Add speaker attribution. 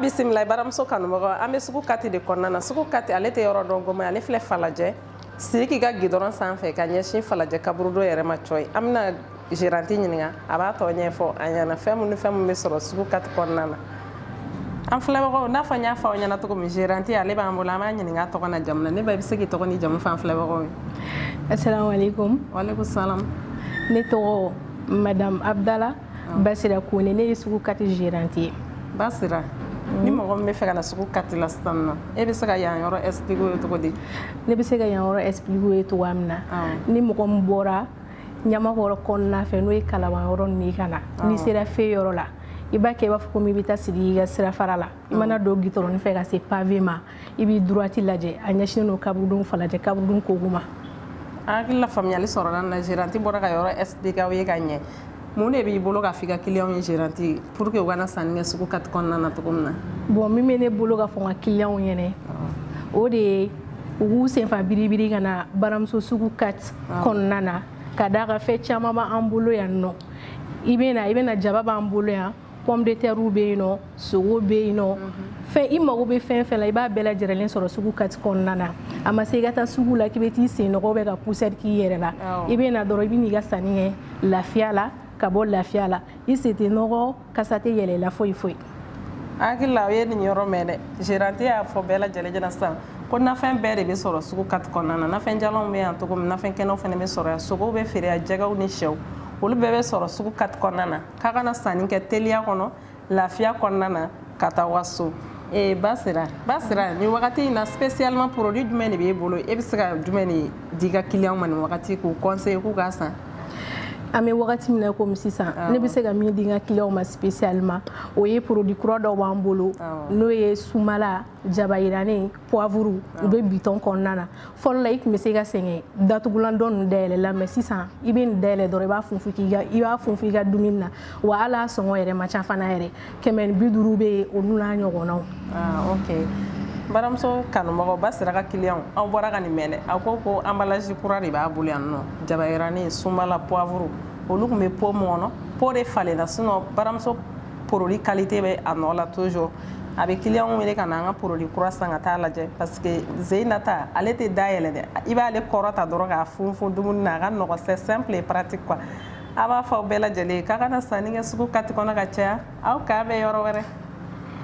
Speaker 1: bisimila baramuso so kanumɔgɔ an bɛ sugu kati de kɔnɔna na sugu kati ale tɛ yɔrɔ dɔn goma ale filɛ falajɛ siri k'i ka gidɔrɔn sanfɛ ka ɲɛsin falajɛ kaburudo yɛrɛ ma cɔyi an bɛna geranti ɲininka a b'a tɔ ɲɛfɔ a ɲɛna fɛn minnu ni fɛn minnu bɛ sɔrɔ sugu kati kɔnɔna na an filɛbagaw n'a fɔ n y'a fɔ aw ɲɛna cogo min geranti ale b'an bolo an b'a ɲininka tɔgɔ na jamu na ne ba i bɛ se k'i tɔgɔ ni jamu fɔ an filɛbagaw ye
Speaker 2: asalaamaaleykum
Speaker 1: waaleykum salam
Speaker 2: ne tɔgɔ madame abdala basira kone ne ye sugu kati gerante ye
Speaker 1: basira ni mm. mɔgɔ min bɛ fɛ ka na sugu kati la sisan nɔ e bɛ se ka yan yɔrɔ explique ye cogo di
Speaker 2: ne bɛ se ka yan yɔrɔ explique ye cogoya min na ni mɔgɔ min bɔra ɲamakɔrɔ kɔnɔna fɛ n'o ye kalaban yɔrɔ ninnu ye ka na n'i sera fe yɔrɔ la i b'a kɛ i b'a fɔ komi i bɛ taa sigi i ka sirafara la i mana don gitɔrɔni fɛ ka se pave ma i b'i durati lajɛ a ɲɛsinen don kaburudenw falajɛ kaburudenw kogu ma
Speaker 1: hakili la faamuyali sɔrɔla na geranti bɔra ka yɔrɔ sdkaw ye ka ɲɛ mun de b'i bolo ka f'i ka kiliyanw ye geranti pour que u kana sanni kɛ sugu kati kɔnɔna na cogo min na
Speaker 2: bon min bɛ ne bolo ka fɔ n ka kiliyanw ɲɛnɛ o de ye u k'u senfa biribiri ka na baramuso sugu kati kɔnɔna na ka d'a ka fɛn caman b'an bolo yan nɔ i bɛ na i bɛ na jaba b'an bolo yan pomme de terre bɛ yen nɔ sogo bɛ yen nɔ fɛn i mago bɛ fɛn fɛn la i b'a bɛɛ lajɛlen sɔrɔ sugu kati kɔnɔna na a ma se i ka taa sugu la k'i bɛ t'i sen nɔgɔ bɛ ka pusɛri k'i yɛrɛ la i bɛ na dɔrɔn i bɛ n'i ka sanni kɛ lafiya la ka bɔ lafiya la i sen tɛ nɔgɔ kasa tɛ yɛlɛ i la foyi foyi.
Speaker 1: hakili la o ye nin yɔrɔ mɛn dɛ gerante y'a fɔ bɛɛ lajɛlen ɲɛna sisan ko nafɛn bɛɛ de bɛ sɔrɔ sugu kati kɔnɔna na nafɛn jalanw bɛ yan cogo min nafɛn kɛnɛw fana bɛ sɔrɔ yan sogow bɛ feere yan jɛgɛw ni sɛw olu bɛɛ bɛ sɔrɔ sugu kati kɔnɔna na. k'a kana sanni kɛ teliya kɔnɔ lafiya kɔnɔna na ka taa wa so ee ba sera ba sera nin wagati in na spécialement produit jumɛn de b'e bolo e bɛ se ka jumɛn de di ka client ma nin wagati k'u conseiller k'u k'a san
Speaker 2: an bɛ wagati min na komi sisan ne bɛ se ka min di n ka clientw ma spécialement o ye produit kura dɔw b'an bolo n'o ye sumala jabayirani poivre u bɛ bitɔn kɔnɔna na fɔlɔ la i tun bɛ se ka sɛgɛn datugulan dɔ ninnu dayɛlɛ la mɛ sisan i bɛ nin dayɛlɛ dɔrɔn i b'a funfun k'i ka i b'a funfun i ka dumuni na wa hali a sɔngɔ yɛrɛ man ca fana yɛrɛ kɛmɛ ni bi duuru bɛ yen olu n'a ɲɔgɔnnaw.
Speaker 1: Ah, ok baramuso kanubagaw ba sera ka kiliyanw aw bɔra ka nin mɛn dɛ a ko ko anbalazi kura de b'a bolo yan nɔ jabayirani sunbala poivre olu tun bɛ po mun kɔnɔ po de falenna sinɔn baramuso poroli kalite bɛ a nɔ la toujours a bɛ kiliyanw wele ka na an ka poroli kura san ka taa lajɛ parce que zeyi nata ale tɛ da yɛlɛ dɛ i b'ale kɔrɔ ta dɔrɔn k'a funfun dumuni na a ka nɔgɔ c'est simple et pratique quoi a b'a fɔ aw bɛɛ lajɛlen k'a kana sanni kɛ sugu kati kɔnɔ ka caya aw k'a bɛ yɔrɔ wɛrɛ